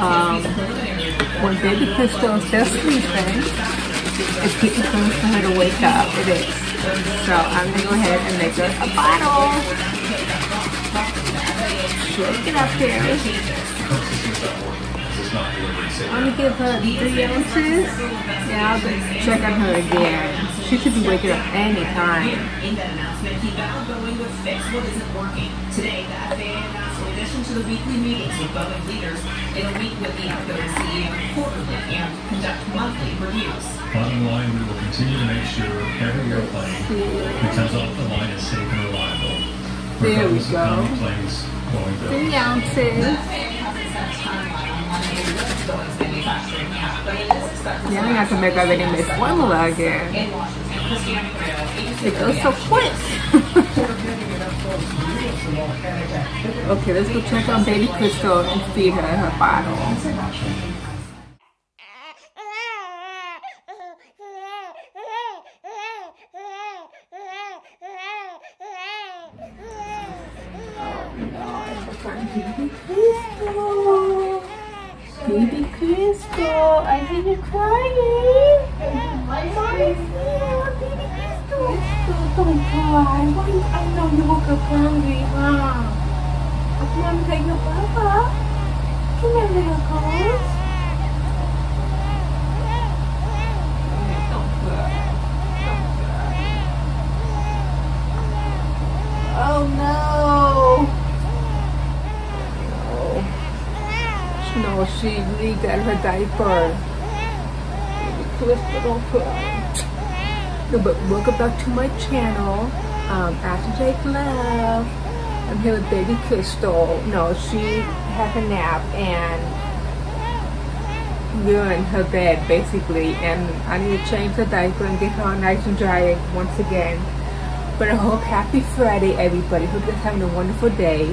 um, when baby Kristal is still sleeping, it's getting close for her to wake up. It is. So I'm gonna go ahead and make her a bottle. Shake it up here. I'm gonna give her three ounces. Yeah, I'll check on her again. She should be waking up anytime. In that announcement, he vowed Boeing would fix what isn't working. Today, the FAA announced in addition to the weekly meetings with Boeing leaders, it'll meet with the outgoing CEO quarterly and conduct monthly reviews. Bottom line, we will continue to make sure every airplane that comes off the line is safe and reliable. There we regardless of go. how many planes Boeing builds. Three ounces. Yeah, I have to make everything this formula again. It goes so quick. okay, let's go check on baby Kristal and feed her her bottle. Kristal, baby Kristal, I hear you crying. Mommy's here, baby Kristal. Don't. Why? I know you woke up hungry, huh? Come on, take your papa. Come here, little girl. Don't cry. Don't cry. Oh no. No, she out her diaper. Kristal, don't cry. No, but welcome back to my channel. Um, after Jake left, I'm here with baby Kristal. No, she had a nap and we're in her bed basically, and I need to change her diaper and get her nice and dry once again. But I hope happy Friday, everybody. Hope you're having a wonderful day.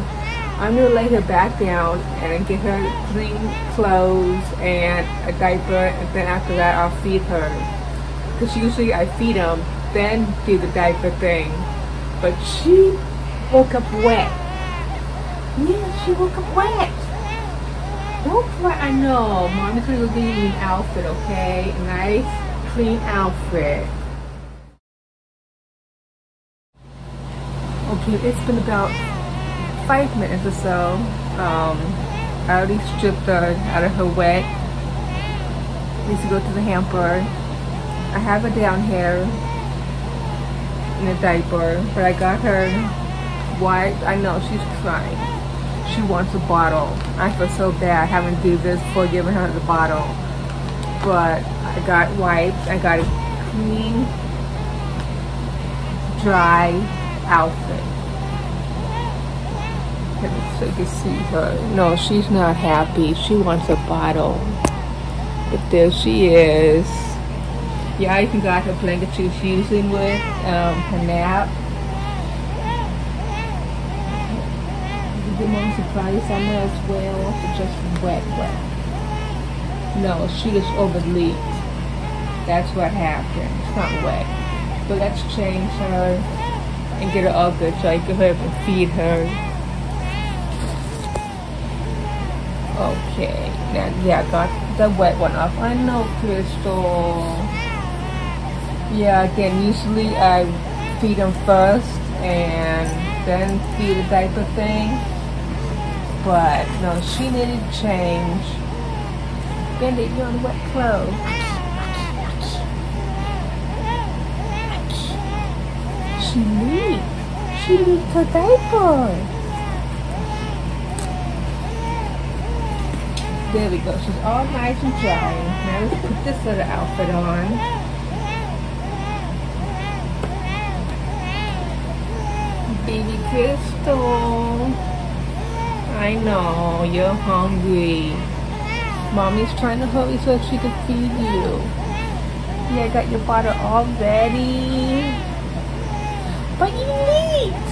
I'm gonna lay her back down and get her clean clothes and a diaper, and then after that I'll feed her. Cause usually I feed them, then do the diaper thing. But she woke up wet. Yeah, she woke up wet. Don't cry. I know. Mommy's gonna go get you an outfit, okay? A nice, clean outfit. Okay, it's been about five minutes or so. Um, I already stripped her out of her wet. Needs to go to the hamper. I have her down here in a diaper, but I got her wiped. I know she's crying. She wants a bottle. I feel so bad having to do this before giving her the bottle. But I got wiped. I got a clean, dry outfit. So you can see her. No, she's not happy. She wants a bottle. But there she is. Yeah, I even got her blanket was using with um, her nap. Did your mom surprise her as well? Just wet, wet? No, she just overleaked. That's what happened. It's not wet. But let's change her and get her all good so I can go ahead and feed her. Okay, now yeah, I got the wet one off. I know, Kristal. Yeah, again, usually I feed them first and then feed the diaper thing. But no, she needed change. Bandit, you're on wet clothes. She needs, She needs her diaper. There we go. She's all nice and dry. Now let's put this little outfit on. Baby Kristal. Oh. I know, you're hungry. Mommy's trying to hurry so she can feed you. Yeah, I got your bottle all ready. But you leaked.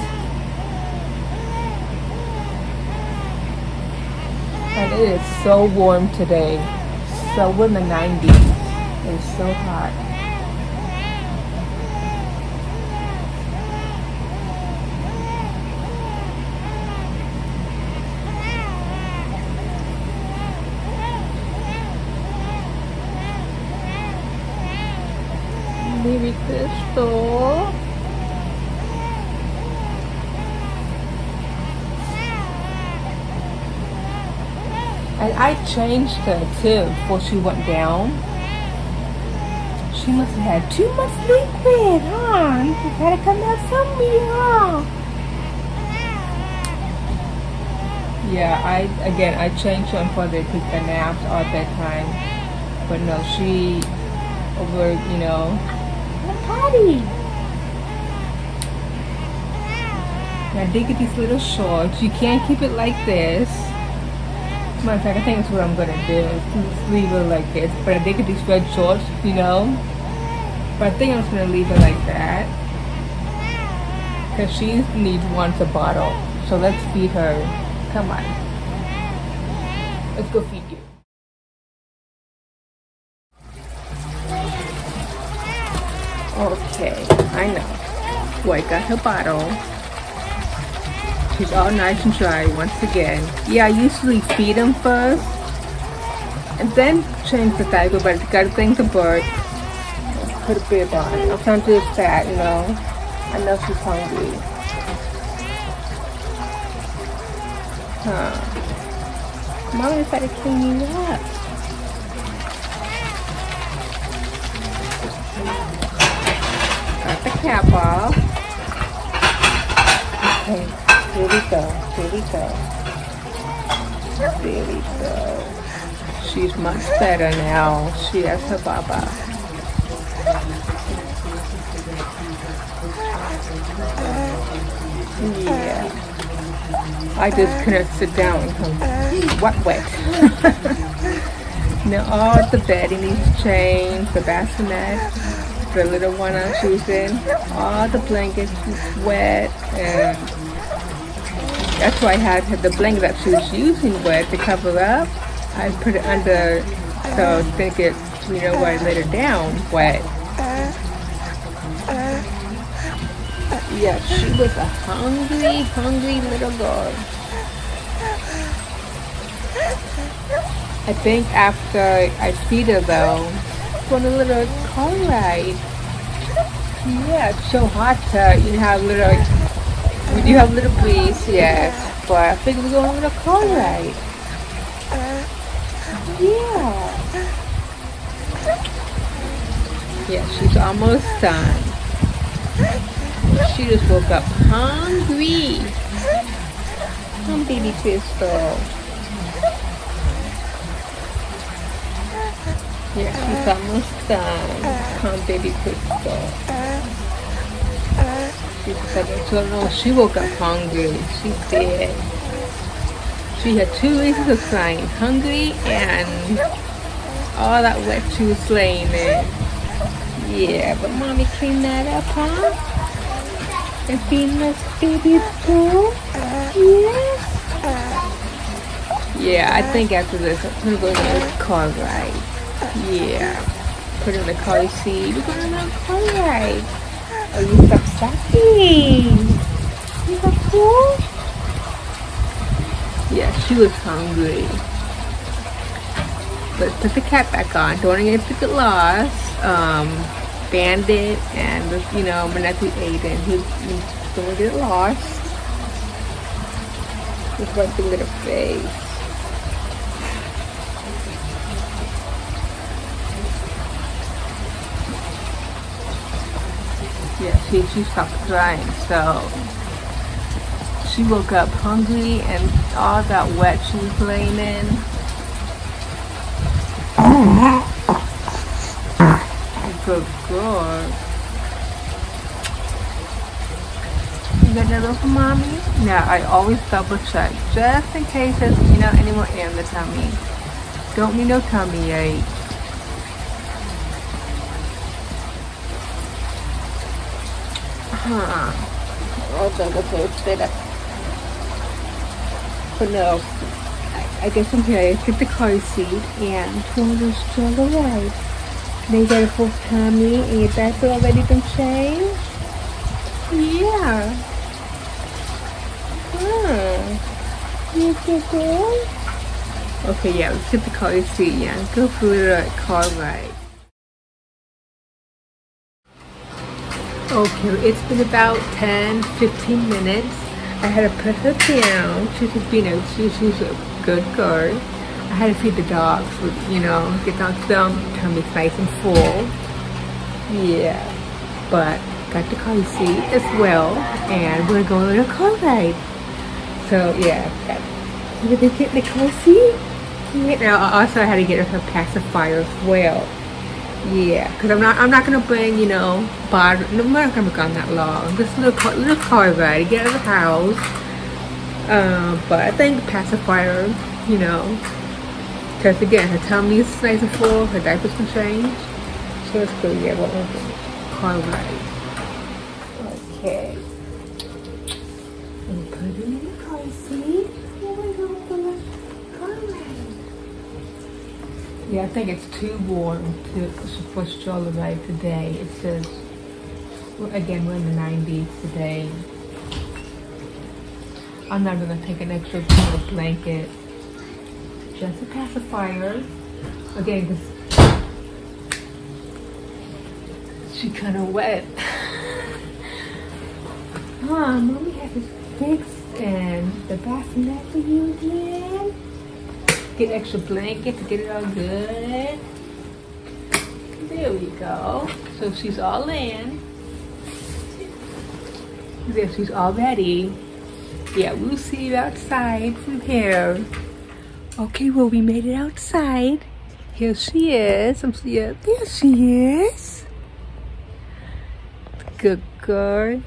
And it is so warm today. So in the 90s. It's so hot. Kristal. And I changed her too before she went down. She must have had too much liquid, huh? You gotta come out some me, huh? Yeah, I again I changed her before they took the naps all that time. But no, she over, you know, Patty. Now dig at these little shorts. You can't keep it like this. I think that's what I'm gonna do. Just leave it like this. But I did get these red shorts, you know. But I think I'm just gonna leave it like that. Cause she needs wants a bottle. So let's feed her. Come on. Let's go feed you. Okay, I know. Boy got her bottle. She's all nice and dry once again. Yeah, I usually feed them first and then change the diaper, but you gotta thank the bird. Put a bib on. I'm trying to do this fat, you know. I know she's hungry. Huh. Mom decided to clean you up. Got the cap off. Okay, here we go. Here we go. There we go. She's much better now. She has her baba. Yeah. I just couldn't sit down wet wet. now all the bedding needs changed, the bassinet, the little one I'm choosing, all the blankets is wet and that's why I had the blanket that she was using wet to cover up. I put it under so think it you know when I laid her down wet. Yeah, she was a hungry, hungry little girl. I think after I feed her though, for a little car ride. Yeah, it's so hot to you know, have little we do have a little breeze, yes. But I think we're going on a car ride. Yeah. Yeah, she's almost done. She just woke up hungry. Come, baby Kristal. Yeah, she's almost done. Come, baby Kristal. So no, she woke up hungry. She did. She had two reasons of crying, hungry and all that wet she was laying in. Yeah, but mommy cleaned that up, huh? And feeding us baby too? Yes. Yeah, I think after this, I'm gonna go to the car ride. Yeah. Put in the car seat. We're going on a car ride. You stop sucking. You got cool? Yeah, she was hungry. Let's put the cat back on. Don't want to get lost. Um, Bandit and, you know, Manethu Aiden. He, he's going to get lost. Just one thing little face. Yeah, she, she stopped crying, so she woke up hungry and all that wet she was laying in. Good God. You got that little for mommy? Yeah, I always double check just in case there's, you know, anyone in the tummy. Don't need no tummy ache. Huh. I'll double toast it. But no, I, I guess I'm here. I get the car seat and to the ride. They got a full tummy and your diaper already been changed? Yeah. Huh. You good? Okay, yeah, let's get the car seat, yeah. Go for the car ride. Okay, it's been about 10, 15 minutes. I had to put her down. She's a, she, she's a good girl. I had to feed the dogs, with, you know, get to them, tummy's nice and full. Yeah, but got the car seat as well, and we're going on a car ride. So yeah, we're gonna get the car seat. Yeah, now also I had to get her pacifier as well. Yeah, because I'm not I'm not gonna bring you know. No, I'm not gonna be gone that long. Just a little car, little car ride, get out of the house. Um, but I think pacifier, you know, because again her tummy's nice and full, her diapers can change. so it's good. Yeah, what car ride. Yeah, I think it's too warm to for stroller ride today. It says, again, we're in the 90s today. I'm not gonna take an extra blanket. Just a pacifier. Again, she kind of wet. Huh, mommy has this fixed and the bassinet for you again. Get extra blanket to get it all good. There we go. So she's all in. There, she's all ready. Yeah, we'll see you outside from here. Okay, well, we made it outside. Here she is. I'm yeah, there she is. Good girl.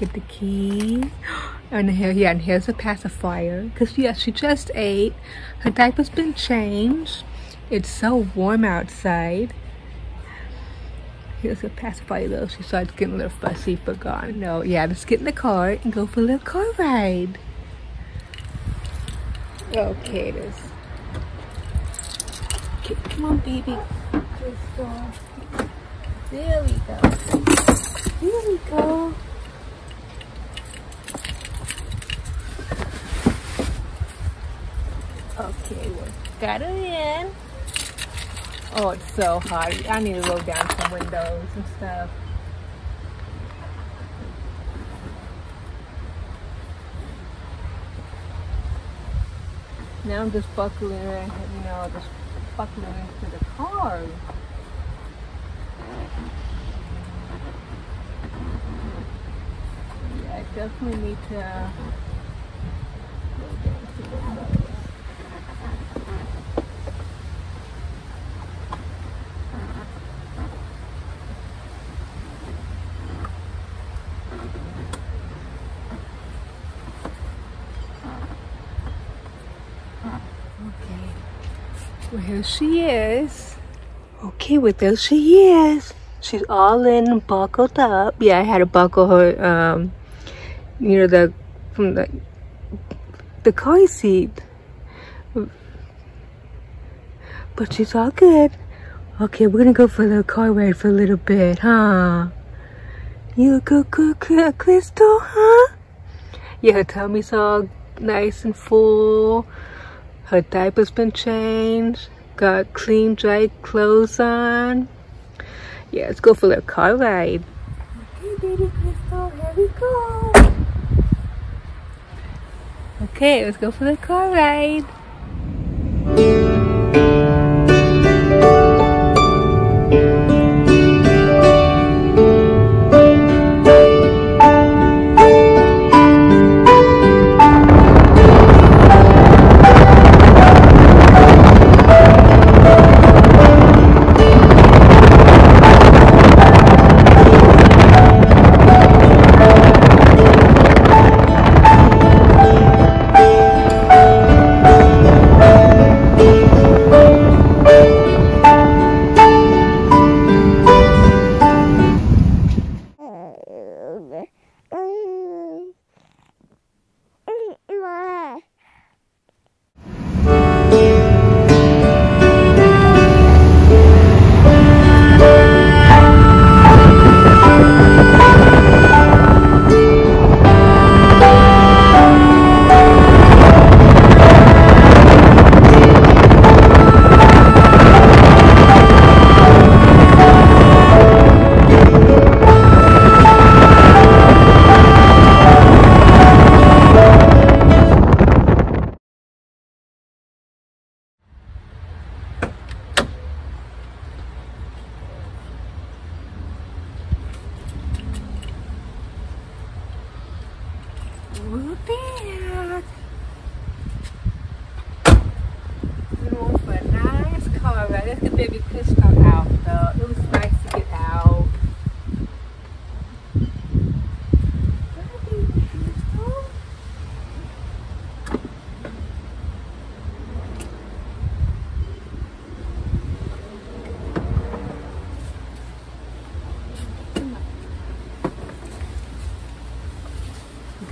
Get the keys. And here, yeah, and here's a pacifier. Because, yeah, she just ate. Her diaper's been changed. It's so warm outside. Here's a pacifier though. She starts getting a little fussy but gone. No, yeah, let's get in the car and go for a little car ride. Okay, this. Okay, come on, baby. There we go. Here we go. Okay, we got it in. Oh, it's so hot. I need to roll down some windows and stuff. Now I'm just buckling, in, you know, just buckling into the car. Yeah, I definitely need to roll down some windows. Okay. Well, here she is. Okay, well, there she is. She's all in and buckled up. Yeah, I had to buckle her, um, you know, the, from the, the car seat. But she's all good. Okay, we're gonna go for the car ride for a little bit, huh? You good, good, good Kristal, huh? Yeah, her tummy's all nice and full. Her diaper's been changed. Got clean, dry clothes on. Yeah, let's go for a car ride. Okay, baby Kristal, here we go. Okay, let's go for the car ride.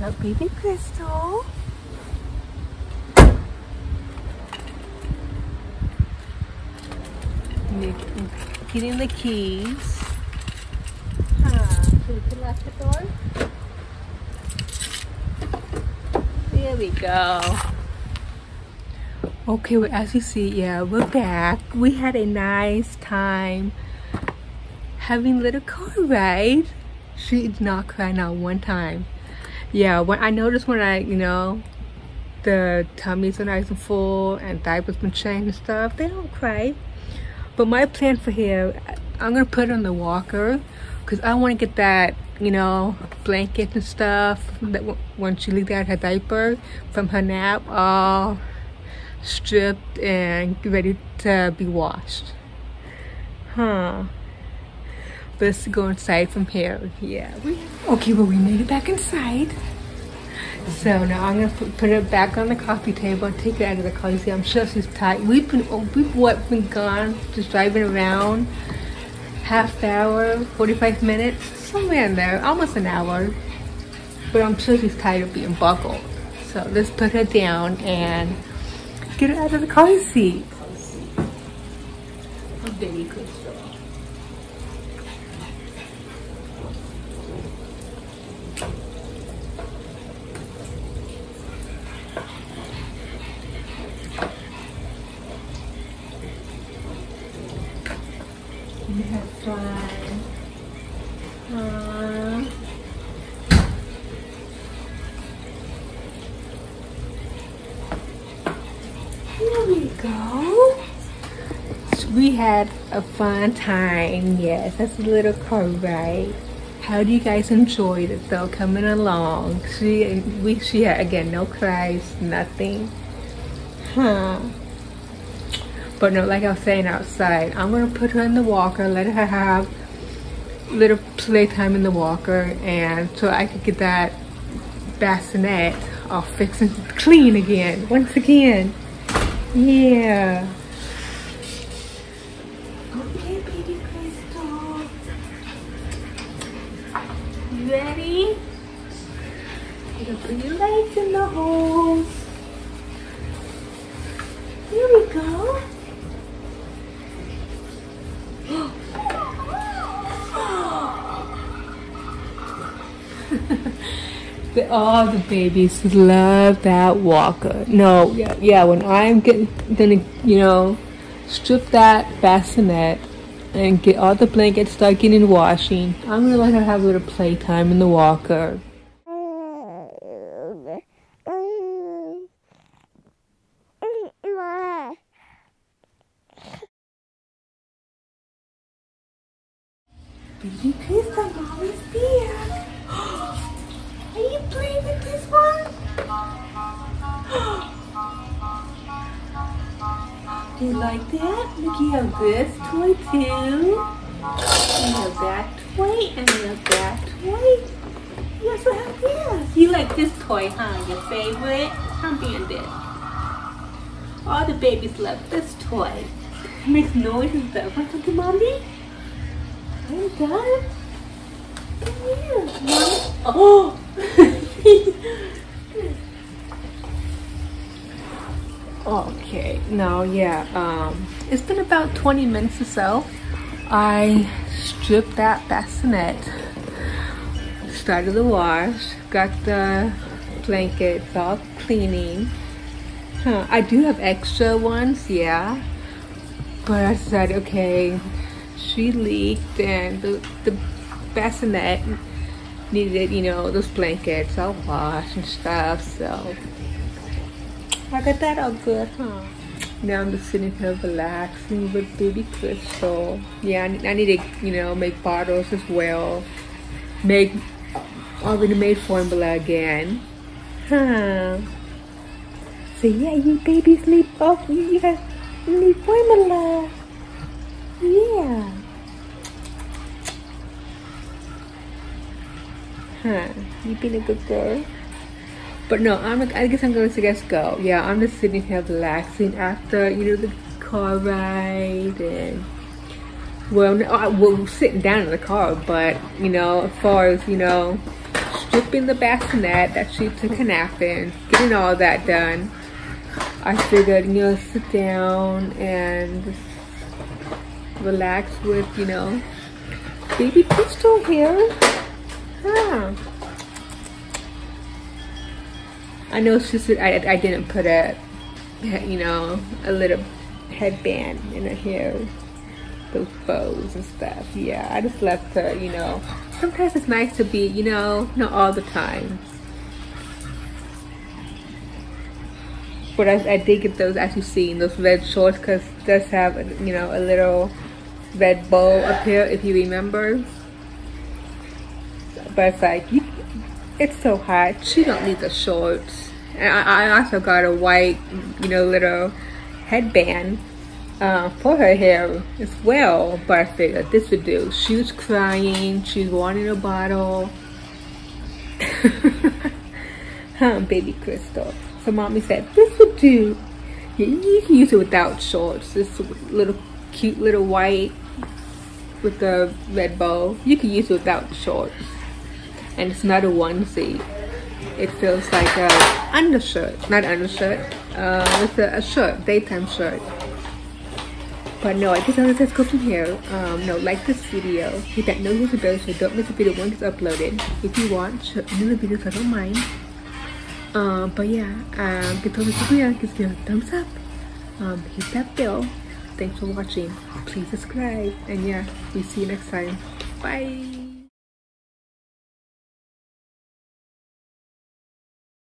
Our baby Kristal. Getting the keys. Huh. We lock the door? There we go. Okay, well, as you see, yeah, we're back. We had a nice time having a little car ride. She did not cry not one time. Yeah, when I noticed when I, you know, the tummies are nice and full and diapers been changed and stuff, they don't cry. But my plan for here, I'm gonna put on the walker because I want to get that, you know, blanket and stuff that when she leaves out her diaper from her nap, all stripped and ready to be washed. Huh. Let's go inside from here. Yeah. Okay, well, we made it back inside. So now I'm gonna put, put it back on the coffee table and take it out of the car. You see, I'm sure she's tired. We've been, oh, we've what, been gone, just driving around, half hour, 45 minutes, somewhere in there, almost an hour. But I'm sure she's tired of being buckled. So let's put her down and get her out of the car seat. Oh, baby. You have fun. Aww. Here we go. We had a fun time. Yes, that's a little car ride. How do you guys enjoy it though coming along? She we she had again no cries, nothing. Huh. But no, like I was saying outside, I'm gonna put her in the walker, let her have little playtime in the walker and so I could get that bassinet all fixed and clean again, once again. Yeah. All the babies love that walker. No, yeah, yeah. When I'm getting gonna, you know, strip that bassinet and get all the blankets, start getting washing. I'm gonna let her have a little playtime in the walker. Do you like that? Look, you have this toy too. You have that toy and you have that toy. You also have this. You like this toy, huh? Your favorite? Huh, Bandit? All the babies love this toy. It makes noise and stuff. Want something, Mommy? I'm done. Come here, Mom. Oh! okay, now, yeah, um, it's been about 20 minutes or so. I stripped that bassinet, started the wash, got the blankets all cleaning. Huh, I do have extra ones, yeah. But I said, okay, she leaked and the, the bassinet needed, you know, those blankets all washed and stuff, so I got that all good, huh? Now I'm just sitting here relaxing with baby Kristal. Yeah, I, I need to, you know, make bottles as well. Make already made formula again. Huh. So yeah, you babies need, oh, you guys need formula. Yeah. Huh. You been a good girl? But no, I'm. I guess I'm going to guess go. Yeah, I'm just sitting here relaxing after you know the car ride and well, no, I, well, sitting down in the car, but you know, as far as you know, stripping the bassinet that she took a nap in, getting all that done. I figured, you know, sit down and relax with, you know, baby Kristal here. Huh. I know she said I, I didn't put a, you know, a little headband in her hair. Those bows and stuff. Yeah, I just left her, you know. Sometimes it's nice to be, you know, not all the time. But I, I did get those, as you see, those red shorts, because does have, you know, a little red bow up here, if you remember. But it's like, you, it's so hot. She don't need the shorts. And I, I also got a white, you know, little headband uh, for her hair as well. But I figured this would do. She was crying. She wanting a bottle. huh, baby Kristal. So mommy said, this would do. You, you can use it without shorts. This little cute little white with the red bow. You can use it without shorts. And it's not a onesie. It feels like a undershirt, not undershirt. Uh, it's a, a shirt, daytime shirt. But no, I guess I'll just go from here. Um, no, like this video, hit that notification bell so don't miss a video once it's uploaded. If you want, another videos I don't mind. Um, but yeah, um, get over video, give me a thumbs up. Um, hit that bell. Thanks for watching. Please subscribe. And yeah, we see you next time. Bye.